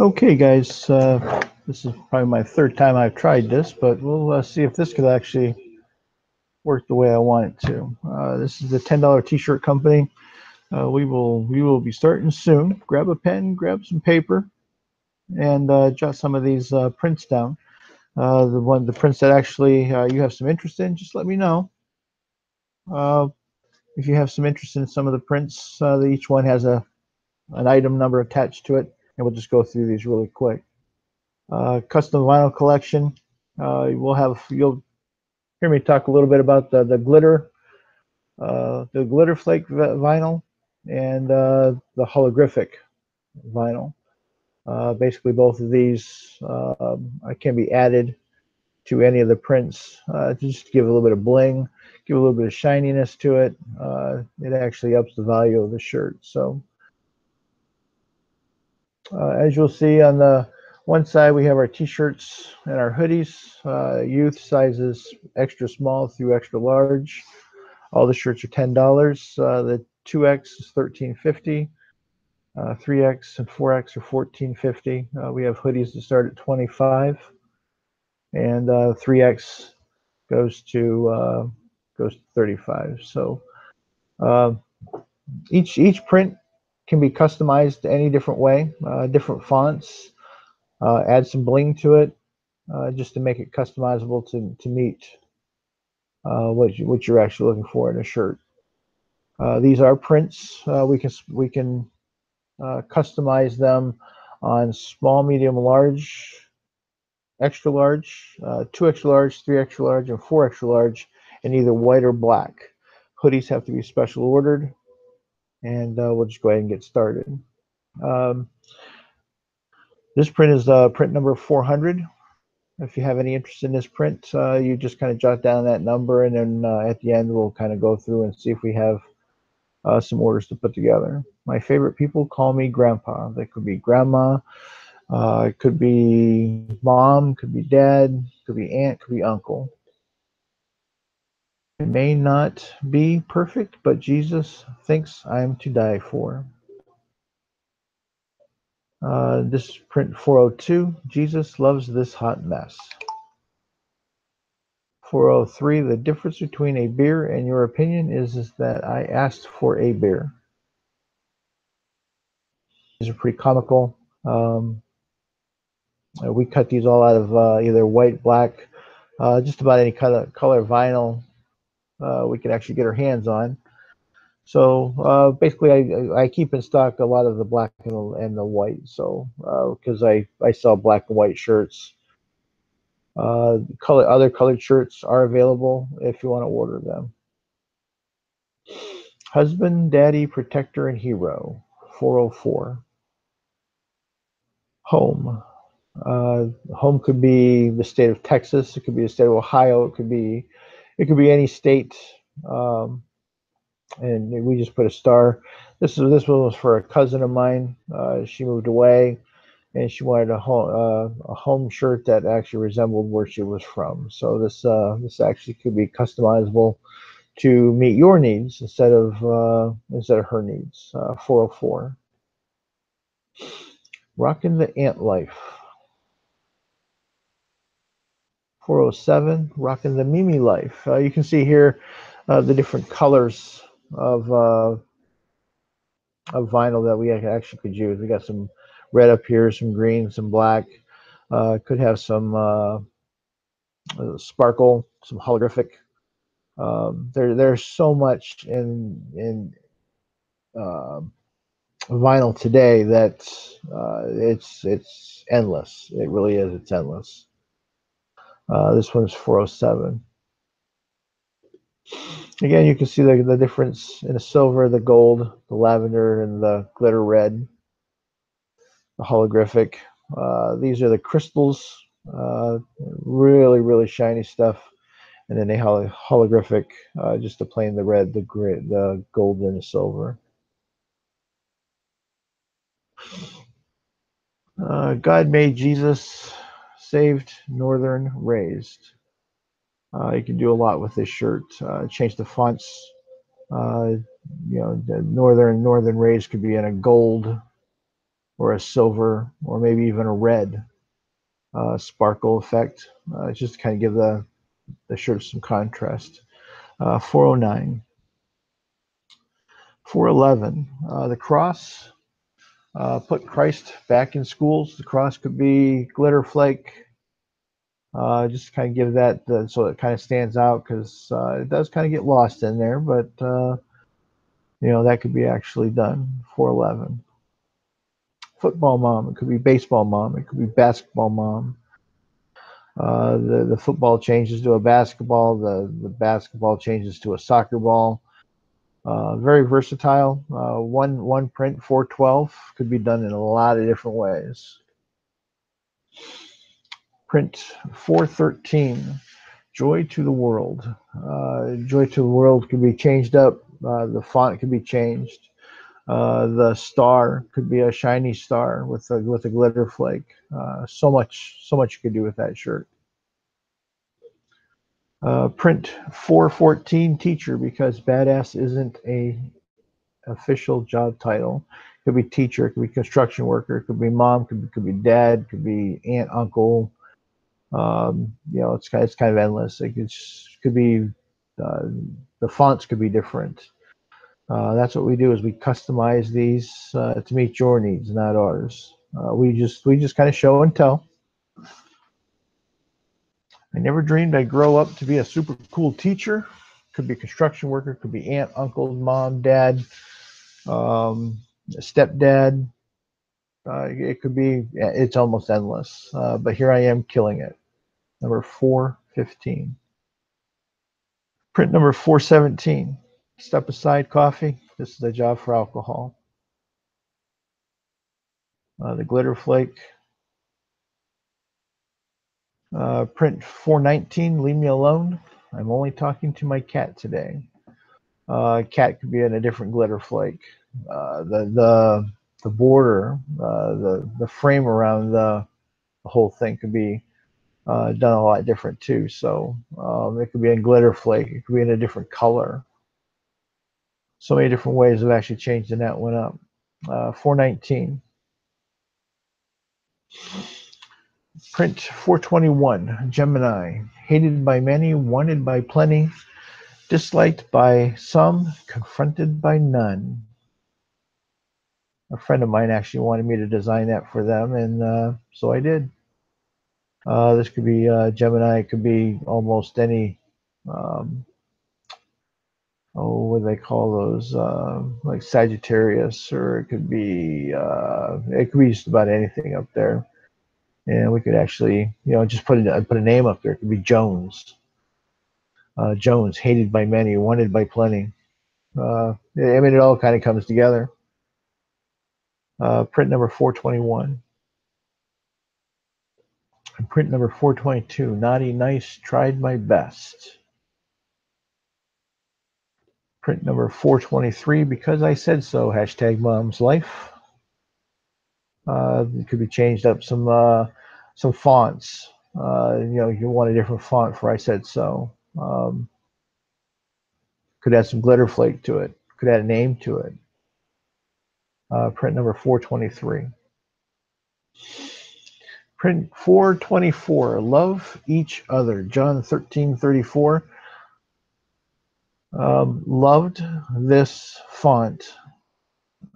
Okay, guys, uh, this is probably my third time I've tried this, but we'll uh, see if this could actually work the way I want it to. Uh, this is the $10 t-shirt company. Uh, we will we will be starting soon. Grab a pen, grab some paper, and uh, jot some of these uh, prints down. the one the prints that actually you have some interest in, just let me know. if you have some interest in some of the prints, each one has a an item number attached to it and we'll just go through these really quick. Uh, custom vinyl collection. Uh, we'll have you'll hear me talk a little bit about the the glitter, uh, the glitter flake vinyl, and uh, the holographic vinyl. Uh, basically, both of these um, can be added to any of the prints uh, to just give a little bit of bling, give a little bit of shininess to it. it actually ups the value of the shirt. So uh, as you'll see on the one side, we have our t-shirts and our hoodies, uh, youth sizes extra small through extra large. All the shirts are $10. Uh, the 2X is $13.50. 3X uh, and 4X are $14.50. Uh, we have hoodies that start at 25 and 3X goes to goes to 35. So each each print can be customized any different way, uh, different fonts, uh, add some bling to it, uh, just to make it customizable to, to meet uh, what, you, what you're actually looking for in a shirt. Uh, these are prints. We can, we can customize them on small, medium, large, extra large, two extra large, three extra large, and four extra large in either white or black. Hoodies have to be special ordered and uh, we'll just go ahead and get started. Um, this print is uh, print number 400. If you have any interest in this print, uh, you just kind of jot down that number, and then uh, at the end we'll kind of go through and see if we have uh, some orders to put together. My favorite people call me Grandpa. They could be Grandma, uh, it could be Mom, could be Dad, could be Aunt, could be Uncle. It may not be perfect, but Jesus thinks I am to die for. Uh, this print 402, Jesus loves this hot mess. 403, the difference between a beer and your opinion is, is that I asked for a beer. These are pretty comical. Um, we cut these all out of uh, either white, black, uh, just about any color, color vinyl uh, we can actually get our hands on. So uh, basically, I, I keep in stock a lot of the black and the, and the white. So because uh, I I sell black and white shirts. Uh, color other colored shirts are available if you want to order them. Husband, daddy, protector, and hero. 404. Home. Uh, home could be the state of Texas. It could be the state of Ohio. It could be it could be any state. Um, and we just put a star. This is this one was for a cousin of mine. Uh, she moved away, and she wanted a home uh, a home shirt that actually resembled where she was from. So this uh, this actually could be customizable to meet your needs instead of uh, instead of her needs. Uh, 404. Rocking the aunt life. 407, rocking the Mimi Life. Uh, you can see here uh, the different colors of uh, of vinyl that we actually could use. We got some red up here, some green, some black. Uh, could have some uh, uh, sparkle, some holographic. Um, there, there's so much in in um, vinyl today that it's it's endless. It really is. It's endless. Uh, this one's 407. Again, you can see the, the difference in the silver, the gold, the lavender, and the glitter red, the holographic. Uh, these are the crystals, uh, really, really shiny stuff. and then a hol- holographic, uh, just the plain the red, the gray, the gold, and the silver. Uh, God made Jesus, saved, northern, raised. Uh, you can do a lot with this shirt. Uh, change the fonts. Uh, you know, the northern northern raised could be in a gold or a silver or maybe even a red uh, sparkle effect. Uh, just to kind of give the the shirt some contrast. Uh, 409. 411. Uh, the cross. Uh, put Christ back in schools. The cross could be glitter flake, uh, just kind of give that the, so it kind of stands out because uh, it does kind of get lost in there, but uh, you know that could be actually done. 411. Football mom. It could be baseball mom. It could be basketball mom. Uh, the the football changes to a basketball. The the basketball changes to a soccer ball. Uh, very versatile. Uh, one one print 412 could be done in a lot of different ways. Print 413, Joy to the World. Uh, Joy to the World could be changed up. Uh, the font could be changed. Uh, the star could be a shiny star with a with a glitter flake. So much, so much you could do with that shirt. Uh, print 414 teacher because badass isn't a official job title. It Could be teacher, it could be construction worker, it could be mom, could be, could be dad, could be aunt, uncle, um, you know, it's kind it's kind of endless. It could, could be uh, the fonts could be different. Uh, that's what we do is we customize these uh, to meet your needs, not ours. Uh, we just we just kind of show and tell. I never dreamed I'd grow up to be a super cool teacher. Could be a construction worker, could be aunt, uncle, mom, dad, um, stepdad. Uh, it could be, it's almost endless. Uh, but here I am killing it number 415. Print number 417. Step aside coffee. This is a job for alcohol. Uh, the glitter flake. Uh, print 419. Leave me alone. I'm only talking to my cat today. Uh, cat could be in a different glitter flake. Uh, the the the border, uh, the the frame around the, the whole thing could be uh, done a lot different too. So um, it could be in glitter flake, it could be in a different color. So many different ways of actually changing that one up. Uh, 419. Print 421, Gemini. Hated by many, wanted by plenty, disliked by some, confronted by none. A friend of mine actually wanted me to design that for them, and uh, so I did. Uh, this could be uh, Gemini. It could be almost any. Um, oh, what do they call those? Uh, like Sagittarius, or it could be. Uh, it could be just about anything up there. And we could actually, you know, just put a, put a name up there. It could be Jones. Uh, Jones, hated by many, wanted by plenty. Uh, I mean, it all kind of comes together. print number 421 print number 422, Naughty Nice, Tried My Best. Print number 423, Because I Said So, hashtag Mom's Life. Uh, it could be changed up some uh, some fonts. Uh, you know, you want a different font for I Said So. Um, could add some glitter flake to it. Could add a name to it. Uh, print number 423. Print 424, love each other. John 13, 34. Um, loved this font.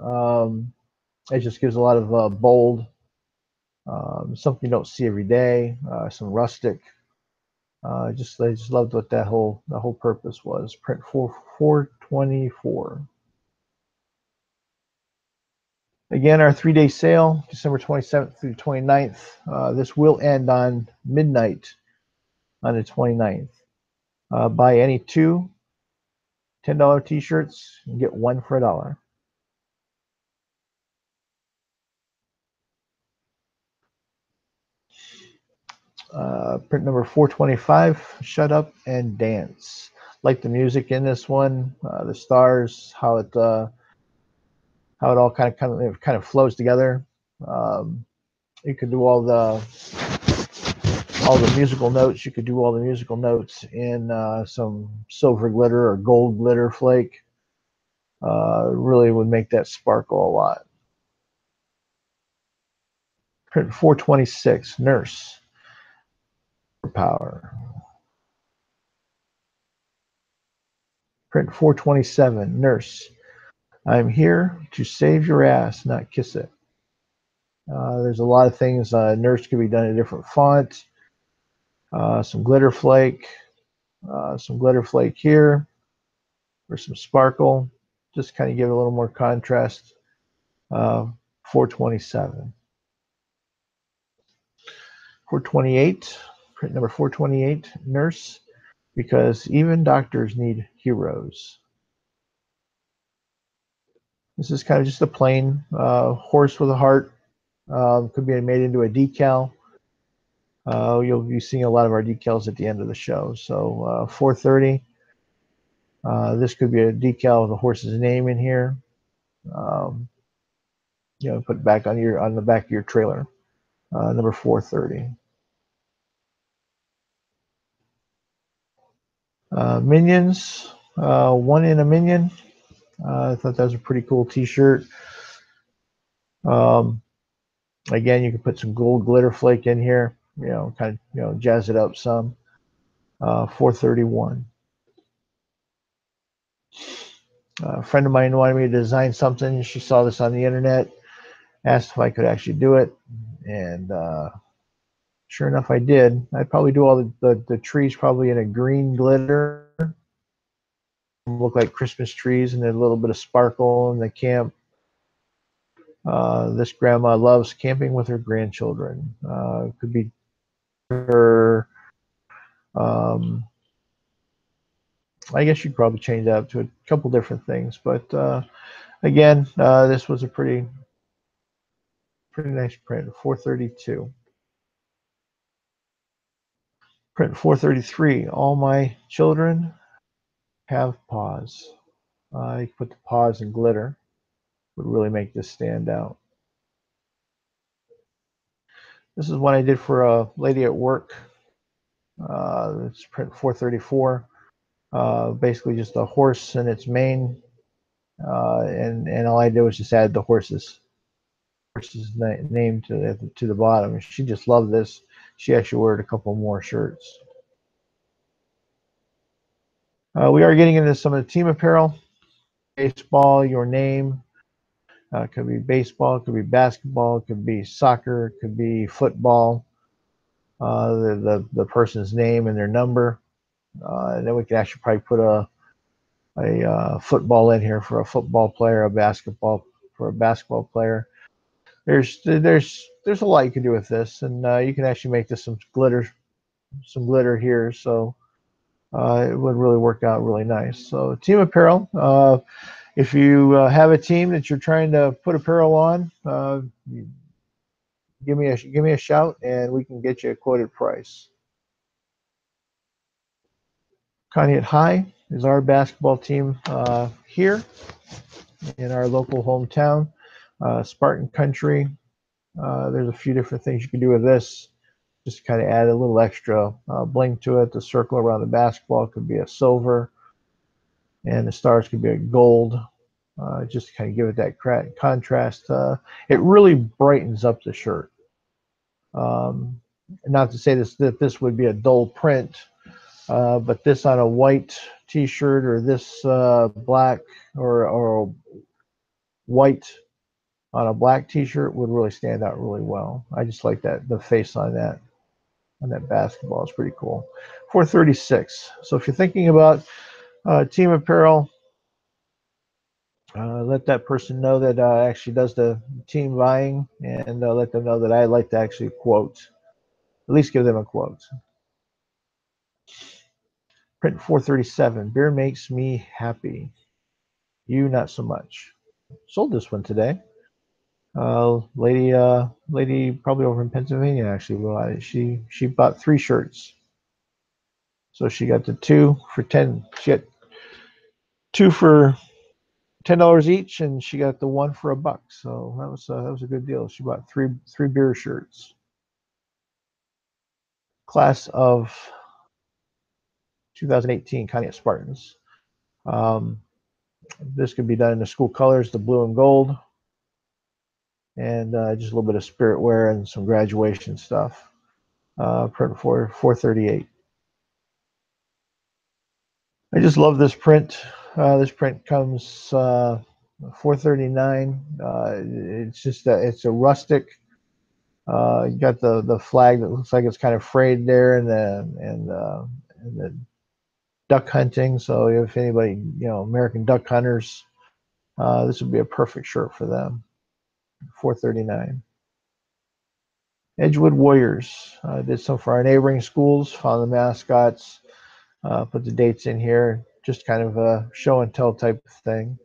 Um, it just gives a lot of uh, bold, um, something you don't see every day, uh, some rustic. Uh, just I just loved what that whole the whole purpose was. Print 4 424. Again, our three-day sale, December 27th through 29th. Uh, this will end on midnight on the 29th. Uh, buy any two $10 t-shirts and get one for a dollar. Uh, print number 425, Shut Up and Dance. Like the music in this one, uh, the stars, how it uh, how it all kind of kind of kind of flows together. Um, you could do all the all the musical notes. You could do all the musical notes in uh, some silver glitter or gold glitter flake. Uh, really would make that sparkle a lot. Print 426, Nurse power. Print 427, nurse. I'm here to save your ass, not kiss it. Uh, there's a lot of things. Uh, nurse could be done in different fonts. Uh, some glitter flake, uh, some glitter flake here, or some sparkle. Just kind of give it a little more contrast. Uh, 427. 428 print number 428, Nurse, because even doctors need heroes. This is kind of just a plain uh, horse with a heart. Um, could be made into a decal. Uh, you'll be seeing a lot of our decals at the end of the show. So uh, 430. Uh, this could be a decal with a horse's name in here. Um, you know, put back on your on the back of your trailer. Uh, number 430. Uh, minions, uh, one in a minion. Uh, I thought that was a pretty cool T-shirt. Um, again, you can put some gold glitter flake in here. You know, kind of you know jazz it up some. Uh, 431. Uh, a friend of mine wanted me to design something. She saw this on the internet, asked if I could actually do it, and uh, sure enough, I did. I'd probably do all the, the, the trees probably in a green glitter. Look like Christmas trees and a little bit of sparkle in the camp. Uh, this grandma loves camping with her grandchildren. Uh, could be her. Um, I guess you'd probably change that up to a couple different things, but uh, again, uh, this was a pretty, pretty nice print. 432. Print 433, all my children have paws. You put the paws in glitter, would really make this stand out. This is what I did for a lady at work. Uh, it's print 434. Uh, basically just a horse and its mane. Uh, and, and all I did was just add the horse's, horse's na name to the, to the bottom. She just loved this she actually ordered a couple more shirts. Uh, we are getting into some of the team apparel. Baseball, your name. Uh, could be baseball, could be basketball, could be soccer, could be football. Uh, the, the, the person's name and their number. Uh, and then we can actually probably put a a uh, football in here for a football player, a basketball for a basketball player. There's there's there's a lot you can do with this, and uh, you can actually make this some glitter, some glitter here. So uh, it would really work out really nice. So team apparel. Uh, if you uh, have a team that you're trying to put apparel on, uh, give me a give me a shout, and we can get you a quoted price. Conneaut High is our basketball team uh, here in our local hometown. Spartan Country uh, there's a few different things you can do with this. Just kind of add a little extra uh, bling to it. The circle around the basketball could be a silver, and the stars could be a gold. Uh, just to kind of give it that contrast. Uh, it really brightens up the shirt. Um, not to say this that this would be a dull print, uh, but this on a white T-shirt or this uh, black or or white on a black t-shirt would really stand out really well. I just like that the face on that on that basketball is pretty cool. 436. So if you're thinking about uh, team apparel, uh, let that person know that uh, actually does the team buying and uh, let them know that I like to actually quote, at least give them a quote. Print 437. Beer makes me happy. You not so much. Sold this one today. Uh, lady, uh, lady, probably over in Pennsylvania, actually. She she bought three shirts, so she got the two for ten. She got two for ten dollars each, and she got the one for a buck. So that was uh, that was a good deal. She bought three three beer shirts. Class of 2018 Conneaut Spartans. Um, this could be done in the school colors, the blue and gold, and uh, just a little bit of spirit wear and some graduation stuff. Uh, print for 438. I just love this print. Uh, this print comes uh, 439. Uh, it's just a, it's a rustic. Uh, you got the the flag that looks like it's kind of frayed there, and the and uh, and the duck hunting. So if anybody you know American duck hunters, this would be a perfect shirt for them. 439. Edgewood Warriors. Uh, did some for our neighboring schools, found the mascots, uh, put the dates in here, just kind of a show and tell type of thing.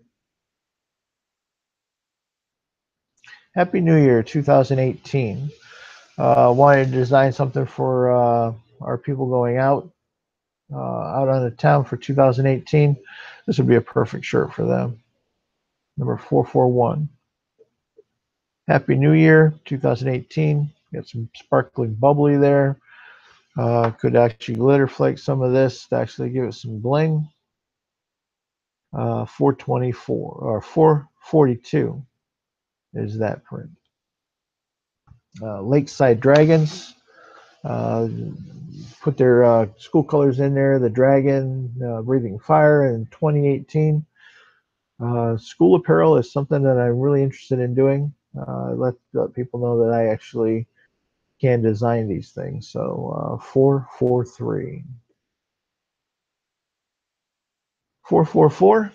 Happy New Year 2018. Uh, wanted to design something for uh, our people going out uh, out on the town for 2018. This would be a perfect shirt for them. Number 441. Happy New Year 2018. Got some sparkling bubbly there. Uh, could actually glitter flake some of this to actually give it some bling. Uh, 424 or 442 is that print. Uh, Lakeside Dragons uh, put their uh, school colors in there. The dragon uh, breathing fire in 2018. Uh, school apparel is something that I'm really interested in doing. Uh, let, let people know that I actually can design these things. So uh, 443. 444.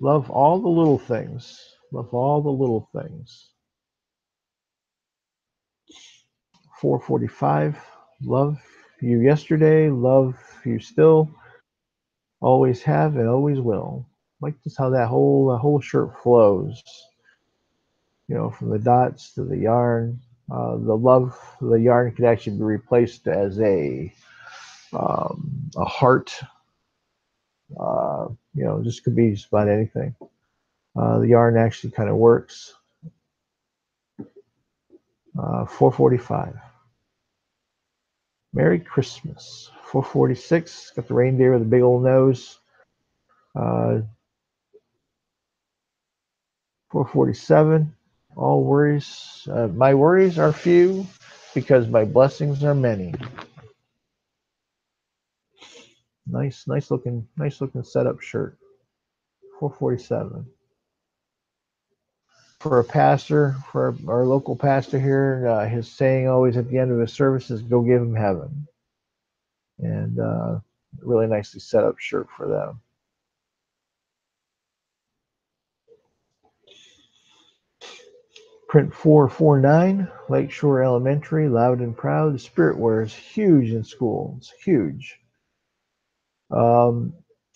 Love all the little things. Love all the little things. 445. Love you yesterday. Love you still. Always have and always will. Like just how that whole the whole shirt flows. You know, from the dots to the yarn. Uh, the love, the yarn could actually be replaced as a um, a heart. Uh, you know, this could be just about anything. Uh, the yarn actually kind of works. Uh, 445. Merry Christmas. 446. Got the reindeer with a big old nose. Uh, 447. All worries. Uh, my worries are few because my blessings are many. Nice, nice looking, nice looking setup shirt. 447 for a pastor, for our, local pastor here, uh, his saying always at the end of his service is "Go give him heaven," and uh, really nicely set up shirt for them. Print 449, Lakeshore Elementary, loud and proud. Spirit wear is huge in school. It's huge. Um,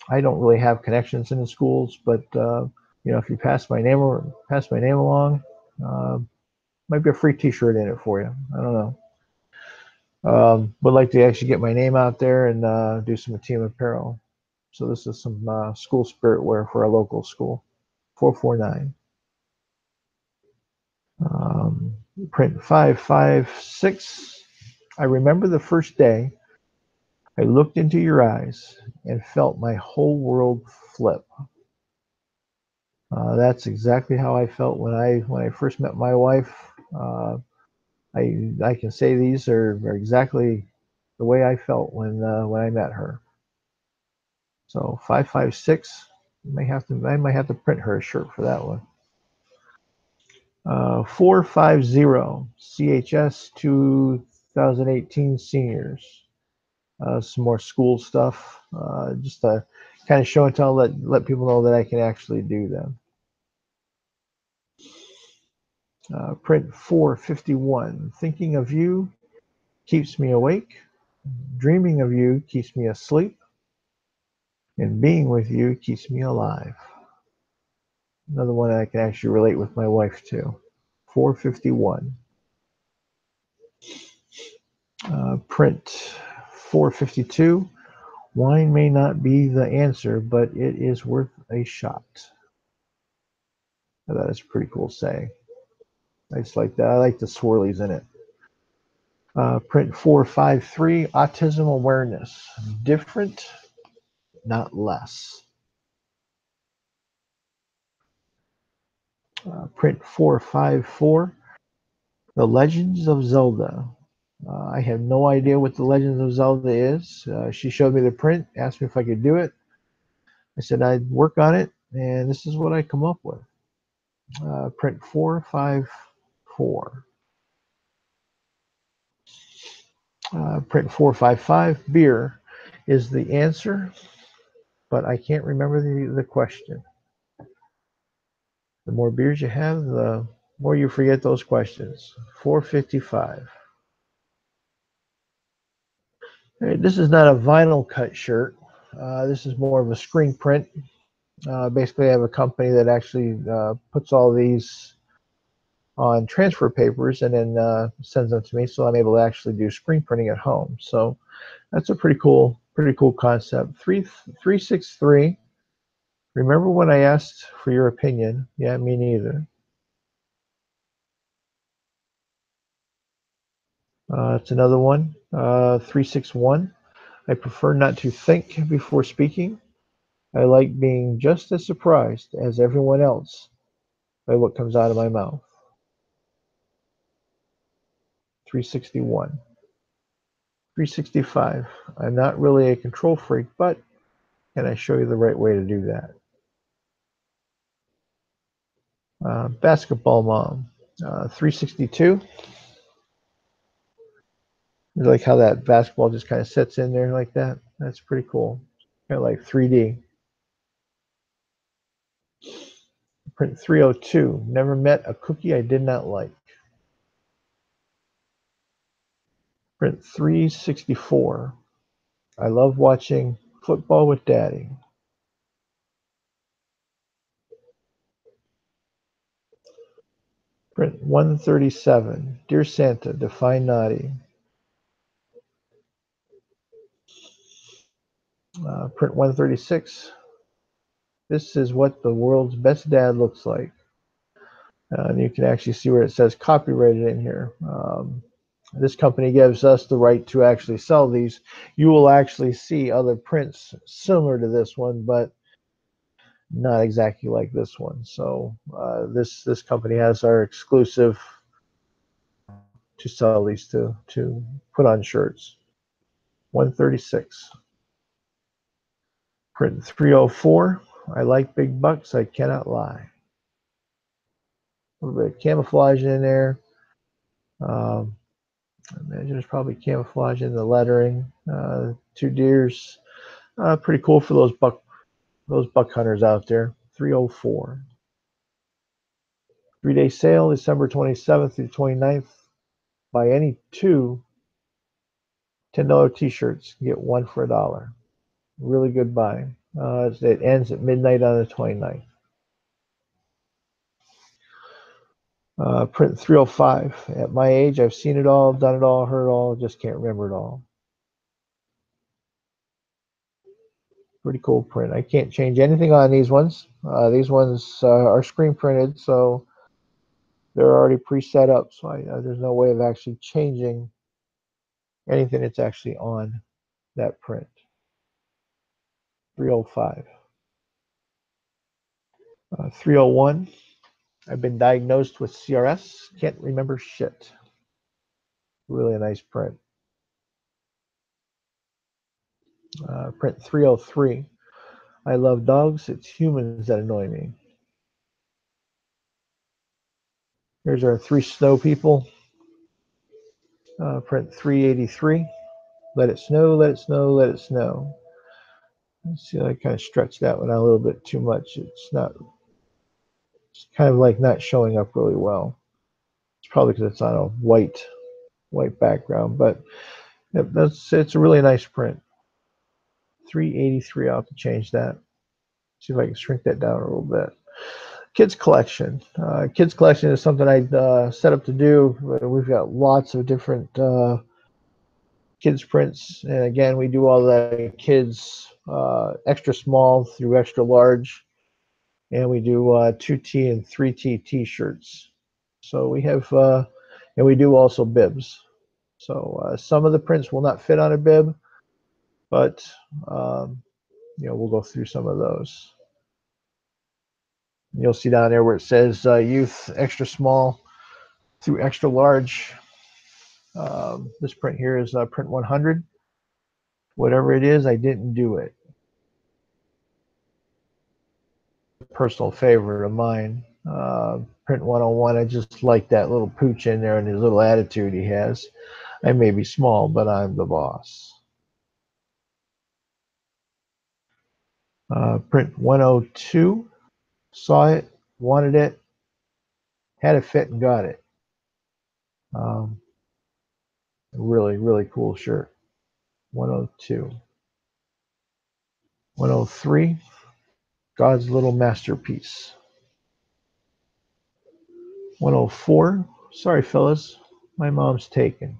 I don't really have connections in the schools, but uh, you know, if you pass my name or pass my name along, uh, might be a free T-shirt in it for you. I don't know. Um, would like to actually get my name out there and uh, do some team apparel. So this is some uh, school spirit wear for a local school. 449. Um, print 556. I remember the first day I looked into your eyes and felt my whole world flip. Uh, that's exactly how I felt when I when I first met my wife. Uh, I I can say these are, are, exactly the way I felt when uh, when I met her. So five five six. May have to I might have to print her a shirt for that one. Uh, four five zero CHS 2018 seniors. Uh, some more school stuff. Uh, just to kind of show and tell let let people know that I can actually do them. Uh, print 451. Thinking of you keeps me awake. Dreaming of you keeps me asleep. And being with you keeps me alive. Another one I can actually relate with my wife too. 451. Uh, print 452. Wine may not be the answer, but it is worth a shot. That is pretty cool saying. I just like that. I like the swirlies in it. Uh, print 453, autism awareness. Different, not less. Uh, print 454, The Legends of Zelda. Uh, I have no idea what The Legends of Zelda is. Uh, she showed me the print, asked me if I could do it. I said I'd work on it, and this is what I come up with. Uh, print 454. Uh, print 455, beer is the answer, but I can't remember the, the question. The more beers you have, the more you forget those questions. 455. Right, this is not a vinyl cut shirt. Uh, this is more of a screen print. Uh, basically, I have a company that actually uh, puts all these on transfer papers and then uh, sends them to me, so I'm able to actually do screen printing at home. So that's a pretty cool, pretty cool concept. Three three six three. Remember when I asked for your opinion? Yeah, me neither. Uh, it's another one. Uh, 361. I prefer not to think before speaking. I like being just as surprised as everyone else by what comes out of my mouth. 361. 365. I'm not really a control freak, but can I show you the right way to do that? Uh, basketball mom. Uh, 362. I like how that basketball just kind of sits in there like that. That's pretty cool. Kind of like 3D. Print 302. Never met a cookie I did not like. Print 364. I love watching football with daddy. Print 137. Dear Santa, define naughty. Uh, print 136. This is what the world's best dad looks like. Uh, and you can actually see where it says copyrighted in here. Um, this company gives us the right to actually sell these. You will actually see other prints similar to this one, but not exactly like this one. So uh, this this company has our exclusive to sell these to to put on shirts. 136. Print 304. I like big bucks. I cannot lie. A little bit of camouflage in there. Um, I imagine there's probably camouflage in the lettering. Uh, two deers. Uh, pretty cool for those buck those buck hunters out there. 304. Three day sale, December 27th through 29th. Buy any two $10 t shirts, get one for a dollar. Really good buy. Uh, it ends at midnight on the 29th. Uh, print 305. At my age, I've seen it all, done it all, heard it all, just can't remember it all. Pretty cool print. I can't change anything on these ones. Uh, these ones uh, are screen printed, so they're already pre-set up. So I, uh, there's no way of actually changing anything that's actually on that print. 305. Uh, 301. I've been diagnosed with CRS. Can't remember shit. Really a nice print. Uh, print 303. I love dogs. It's humans that annoy me. Here's our three snow people. Uh, print 383. Let it snow, let it snow, let it snow. Let's see, I kind of stretched that one out a little bit too much. It's not, it's kind of like not showing up really well. It's probably because it's on a white, white background, but that's, it's a really nice print. 383, I'll have to change that. See if I can shrink that down a little bit. kids collection. Uh, kids collection is something I uh, set up to do. We've got lots of different uh, kids prints, and again, we do all the kids uh, extra small through extra large, and we do 2T uh, and 3T T-shirts. So we have, uh, and we do also bibs. So some of the prints will not fit on a bib, but um, you know we'll go through some of those. You'll see down there where it says uh, youth extra small through extra large. Um, this print here is uh, print 100. Whatever it is, I didn't do it. Personal favorite of mine. Uh, print 101, I just like that little pooch in there and his little attitude he has. I may be small, but I'm the boss. Uh, print 102 saw it, wanted it, had a fit and got it. Um, really, really cool shirt. 102. 103, God's Little Masterpiece. 104, sorry fellas, my mom's taken.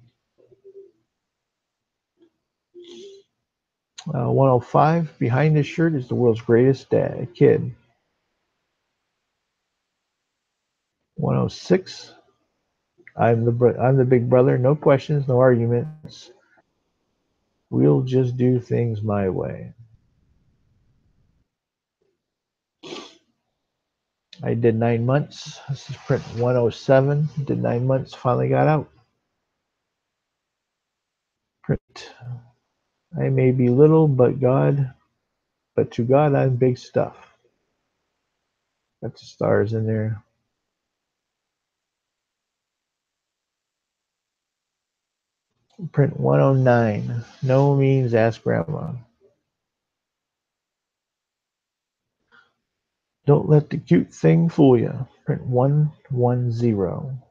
Uh, 105, behind this shirt is the world's greatest dad, kid. 106. I'm the I'm the big brother. No questions, no arguments. We'll just do things my way. I did nine months. This is print 107. Did nine months. Finally got out. Print. I may be little, but God, but to God I'm big stuff. Got the stars in there. Print 109. No means ask grandma. Don't let the cute thing fool you. Print 110.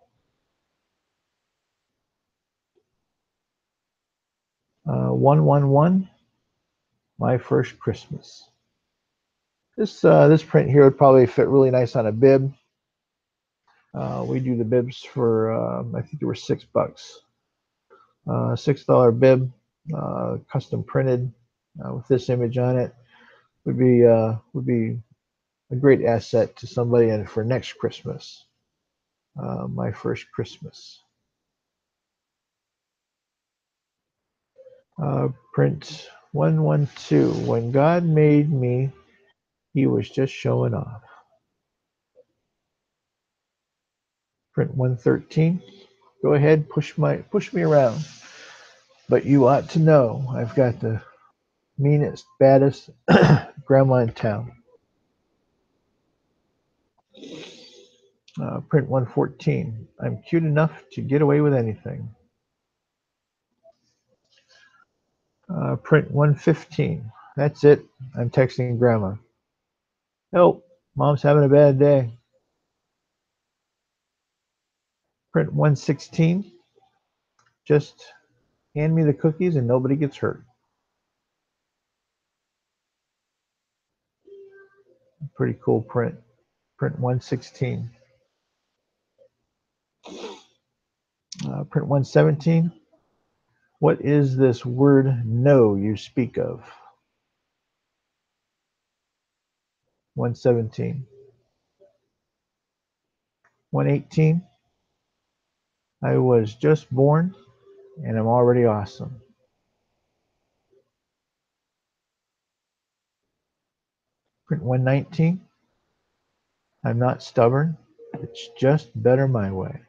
Uh, 111. My first Christmas. This uh, this print here would probably fit really nice on a bib. Uh, we do the bibs for um, I think they were six bucks. Uh, six dollar bib, uh, custom printed uh, with this image on it would be would be a great asset to somebody and for next Christmas. my first Christmas. Uh, print 112. When God made me, he was just showing off. Print 113 go ahead, push my push me around. But you ought to know I've got the meanest, baddest grandma in town. Uh, print 114. I'm cute enough to get away with anything. Uh, print 115. That's it. I'm texting grandma. Help. Mom's having a bad day. Print 116. Just hand me the cookies and nobody gets hurt. Pretty cool print. Print 116. Uh, print 117. What is this word no you speak of? 117. 118. I was just born and I'm already awesome. Print 119. I'm not stubborn. It's just better my way.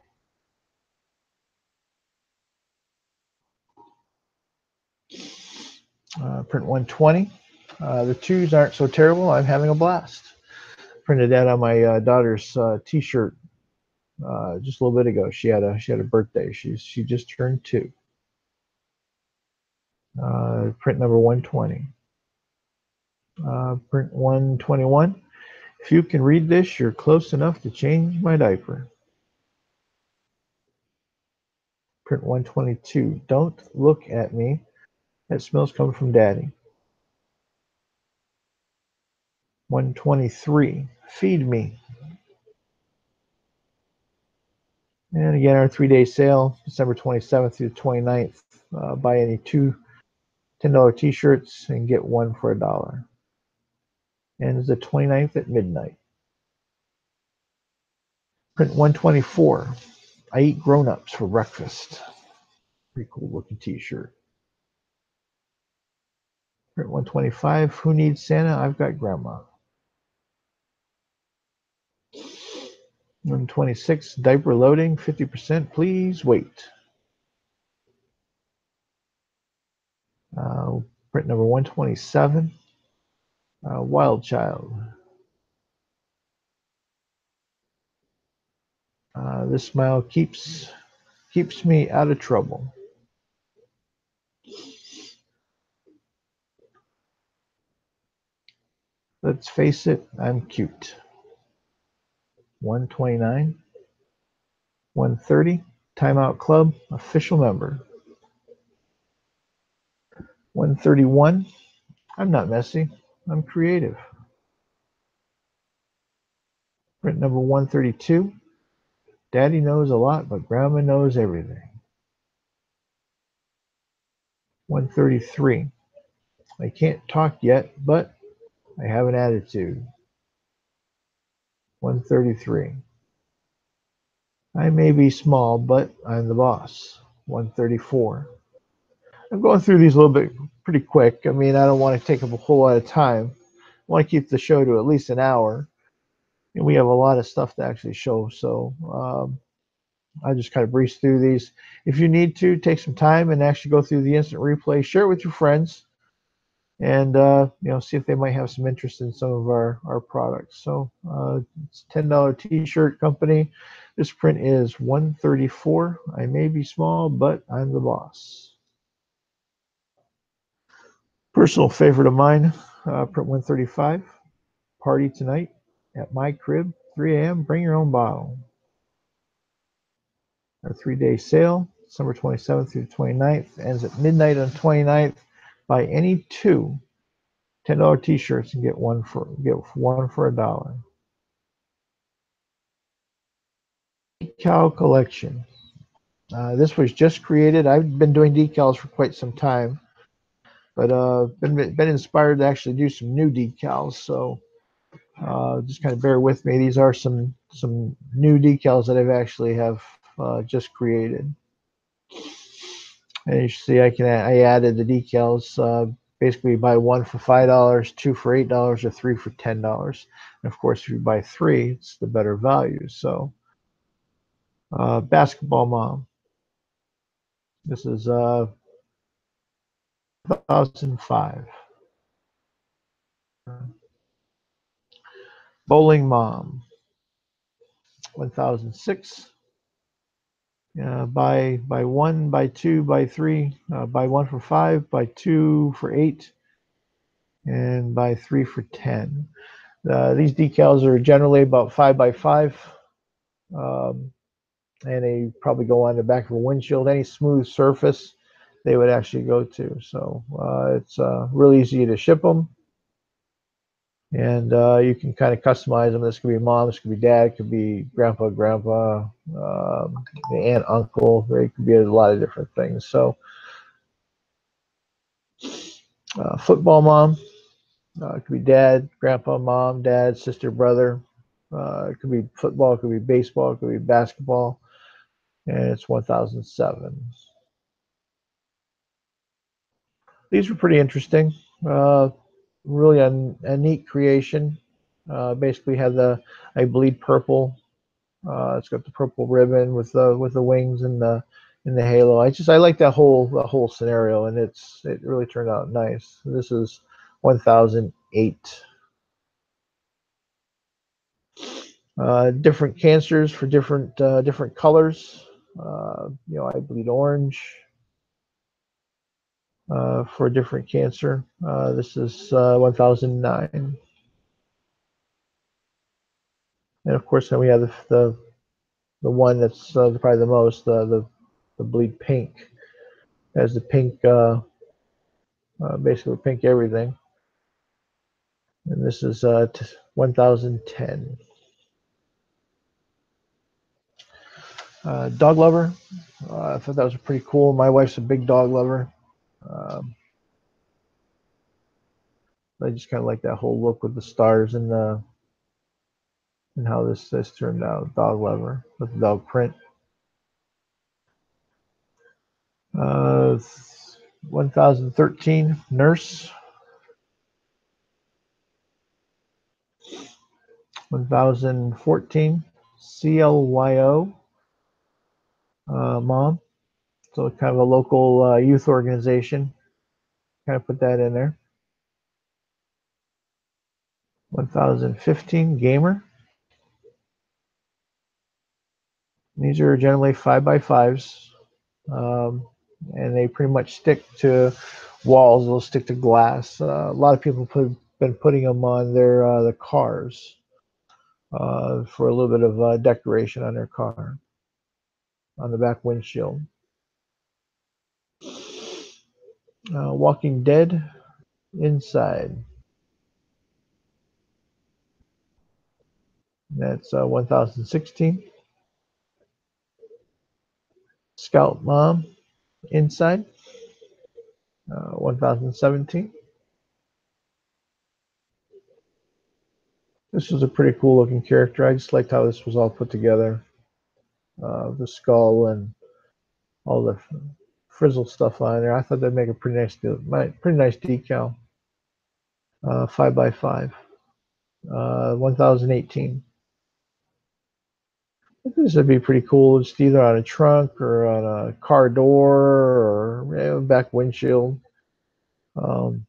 Uh, print 120. Uh, the twos aren't so terrible. I'm having a blast. Printed that on my uh, daughter's uh, t-shirt uh, just a little bit ago. She had a she had a birthday. She's she just turned two. Uh, print number 120. Uh, print 121. If you can read this, you're close enough to change my diaper. Print 122. Don't look at me. That smells coming from daddy. 123. Feed me. And again, our three day sale, December 27th through the 29th. Uh, buy any two $10 t shirts and get one for a dollar. And it's the 29th at midnight. Print 124. I eat grown ups for breakfast. Pretty cool looking t shirt. Print 125. Who needs Santa? I've got grandma. 126. Diaper loading. 50%. Please wait. Uh, print number 127. Uh, Wild Child. Uh, this smile keeps keeps me out of trouble. Let's face it, I'm cute. 129, 130, Timeout Club, official member. 131, I'm not messy, I'm creative. Print number 132, Daddy knows a lot, but Grandma knows everything. 133, I can't talk yet, but I have an attitude. 133. I may be small, but I'm the boss. 134. I'm going through these a little bit pretty quick. I mean, I don't want to take up a whole lot of time. I want to keep the show to at least an hour. And we have a lot of stuff to actually show. So um, I just kind of breeze through these. If you need to, take some time and actually go through the instant replay. Share it with your friends and uh, you know see if they might have some interest in some of our our products. So uh, it's ten dollar T-shirt company. This print is 134. I may be small, but I'm the boss. Personal favorite of mine, uh, print 135. Party tonight at my crib, 3 a.m. Bring your own bottle. Our three-day sale, December 27th through the 29th, ends at midnight on 29th buy any two $10 t-shirts and get one for get one for a dollar. Decal collection. Uh, this was just created. I've been doing decals for quite some time, but uh, been been inspired to actually do some new decals. So uh, just kind of bear with me. These are some some new decals that I've actually have uh, just created. And you see, I can I added the decals. Uh, basically, buy one for five dollars, two for eight dollars, or three for ten dollars. And of course, if you buy three, it's the better value. So, uh, basketball mom. This is uh, 2005. Bowling mom. 1006 uh, buy buy one, buy two, buy three, uh, buy one for five, buy two for eight, and buy three for ten. Uh, these decals are generally about five by five, um, and they probably go on the back of a windshield. Any smooth surface, they would actually go to. So uh, it's uh, really easy to ship them and uh, you can kind of customize them. This could be mom, this could be dad, it could be grandpa, grandpa, um, aunt, uncle. It could be a lot of different things. So, uh, football mom, uh, it could be dad, grandpa, mom, dad, sister, brother. Uh, it could be football, it could be baseball, it could be basketball, and it's 1007. These were pretty interesting. Really a, a neat creation. Uh, basically, had the I bleed purple. Uh, it's got the purple ribbon with the with the wings and the in the halo. I just I like that whole the whole scenario, and it's it really turned out nice. This is 1008. Uh, different cancers for different uh, different colors. Uh, you know, I bleed orange for a different cancer. Uh, this is uh, 1009. And of course, then we have the, the, the one that's uh, probably the most, uh, the, the bleed pink. As the pink, uh, basically pink everything. And this is 1010. Uh, dog lover. Uh, I thought that was pretty cool. My wife's a big dog lover. Um, I just kind of like that whole look with the stars and the and how this this turned out. Dog lover with the dog print. Uh, 1013 nurse. 1014 CLYO uh, mom. So kind of a local uh, youth organization. Kind of put that in there. 1015 gamer. These are generally five by fives, um, and they pretty much stick to walls. They'll stick to glass. Uh, a lot of people put been putting them on their uh, the cars uh, for a little bit of uh, decoration on their car on the back windshield. Uh, Walking Dead inside. That's uh, 1016. Scout Mom inside. Uh, 1017. This was a pretty cool looking character. I just liked how this was all put together. Uh, the skull and all the frizzle stuff on there. I thought that'd make a pretty nice, pretty nice decal. Uh, five by five. Uh, 1018. I think this would be pretty cool. Just either on a trunk or on a car door or you know, back windshield. Um,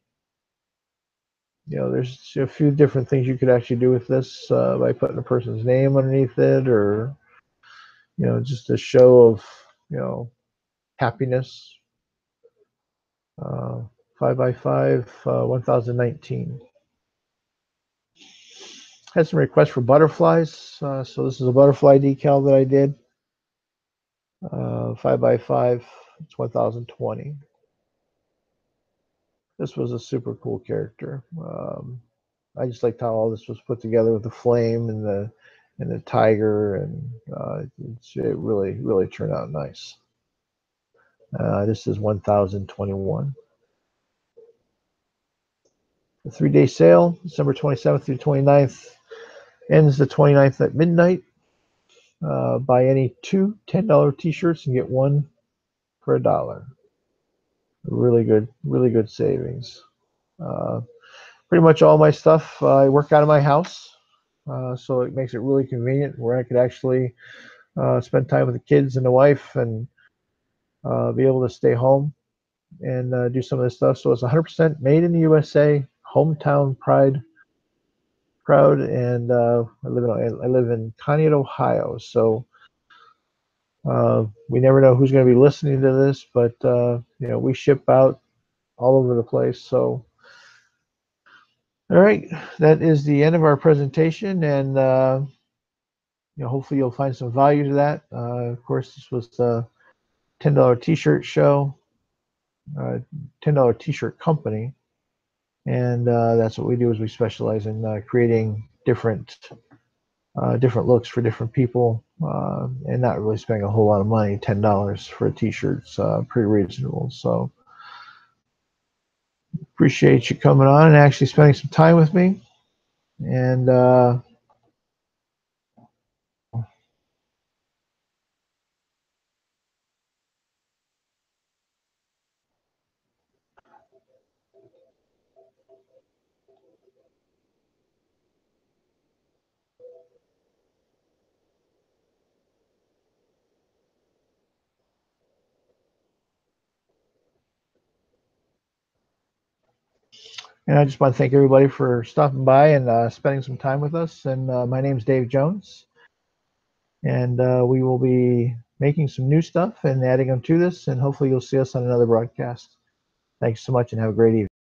you know, there's a few different things you could actually do with this uh, by putting a person's name underneath it, or you know, just a show of you know happiness. Uh, five by five, uh, 1019. Had some requests for butterflies, uh, so this is a butterfly decal that I did. Uh, five by five, it's 1020 this was a super cool character. Um, I just liked how all this was put together with the flame and the and the tiger, and uh, it really really turned out nice. Uh, this is 1021. The three day sale, December 27th through 29th, ends the 29th at midnight. Uh, buy any two $10 t shirts and get one for a dollar really good, really good savings. Uh, pretty much all my stuff uh, I work out of my house, uh, so it makes it really convenient where I could actually uh, spend time with the kids and the wife and uh, be able to stay home and uh, do some of this stuff. So it's 100% made in the USA, hometown pride, proud, and I live in I live in Conneaut, Ohio. So uh, we never know who's going to be listening to this, but uh, you know we ship out all over the place. So, all right, that is the end of our presentation, and uh, you know hopefully you'll find some value to that. Uh, of course, this was the ten dollar T-shirt show, uh, ten dollar T-shirt company, and uh, that's what we do. Is we specialize in creating different uh, different looks for different people uh, and not really spending a whole lot of money. Ten dollars for a t-shirt's uh, pretty reasonable. So appreciate you coming on and actually spending some time with me. And And I just want to thank everybody for stopping by and uh, spending some time with us. And uh, my name is Dave Jones. And uh, we will be making some new stuff and adding them to this. And hopefully you'll see us on another broadcast. Thanks so much and have a great evening.